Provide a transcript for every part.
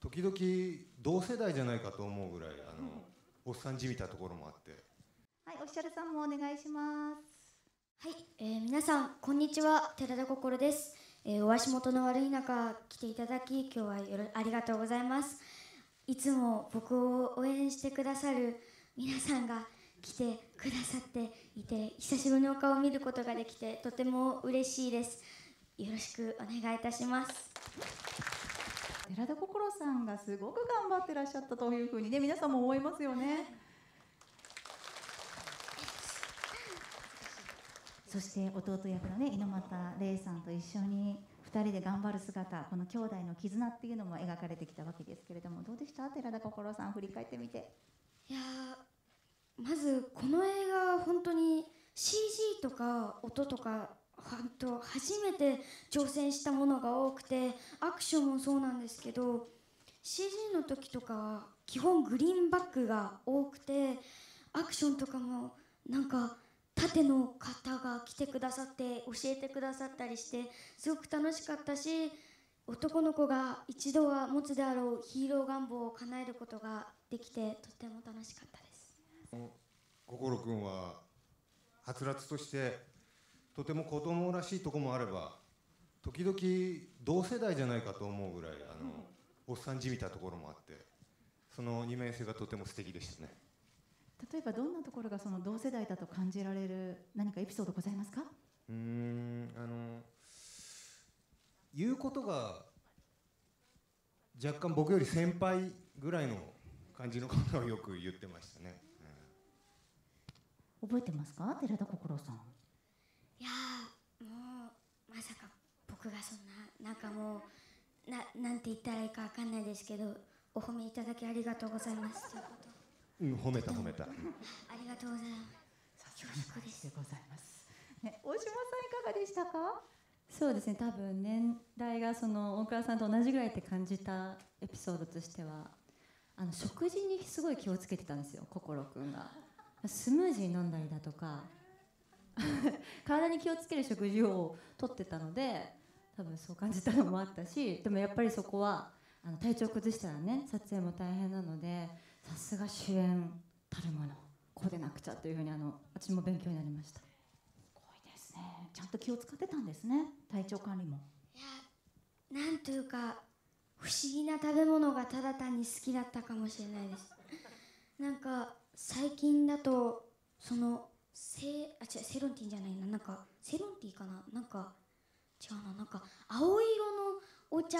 時々同世代じゃないかと思うぐらいあのおっさんじみたところもあって。はいオフィシャルさんもお願いします。はい、えー、皆さんこんにちは。寺田心です、えー、お足元の悪い中来ていただき今日はよろありがとうございます。いつも僕を応援してくださる皆さんが来てくださっていて久しぶりにお顔を見ることができてとても嬉しいです。よろしくお願いいたします寺田心さんがすごく頑張ってらっしゃったというふうにね皆さんも思いますよね。そして弟役のね猪俣玲さんと一緒に2人で頑張る姿この兄弟の絆っていうのも描かれてきたわけですけれどもどうでした？寺田心さん振り返ってみて。いやまずこの映画は本当に CG とか音とか本当初めて挑戦したものが多くてアクションもそうなんですけど CG の時とかは基本グリーンバックが多くてアクションとかもなんか縦の方が来てくださって教えてくださったりしてすごく楽しかったし男の子が一度は持つであろうヒーロー願望を叶えることができてとても楽しかったです。心くんははつらつとしてとても子供らしいとこもあれば時々同世代じゃないかと思うぐらいあのおっさんじみたところもあってその二面性がとても素敵でしたね。例えばどんなところがその同世代だと感じられる何かエピソードございますか？うーんあの言うことが若干僕より先輩ぐらいの感じのことをよく言ってましたね、覚えてますか？寺田心さんいやーもうまさか僕がそんななんかもうななんて言ったらいいかわかんないですけどお褒めいただきありがとうございます。ということうん、褒めた褒めた、ありがとうございます。恐縮でございます、ね、大島さんいかがでしたか？そうですね。多分年代がその大倉さんと同じぐらいって感じたエピソードとしてはあの食事にすごい気をつけてたんですよ心くんが。スムージー飲んだりだとか 体に気をつける食事をとってたので多分そう感じたのもあったしでもやっぱりそこはあの体調崩したらね撮影も大変なのでさすが主演たるものこうでなくちゃというふうにあの私も勉強になりました。すごいですね。ちゃんと気を使ってたんですね体調管理も。いやなんというか不思議な食べ物がただ単に好きだったかもしれないです。なんか最近だとそのセあ違うセロンティじゃないな。なんかセロンティーかな。なんか違うな。なんか青色のお茶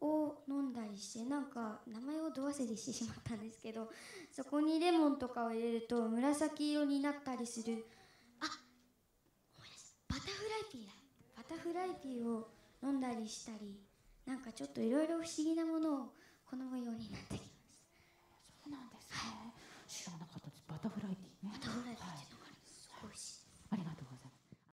を飲んだりしてなんか名前をど忘れしてしまったんですけどそこにレモンとかを入れると紫色になったりする。あ思い出したバタフライピーだ。バタフライピーを飲んだりしたりなんかちょっといろいろ不思議なものを好むようになってきました。そうなんですね。知らなかったです。バタフライティー。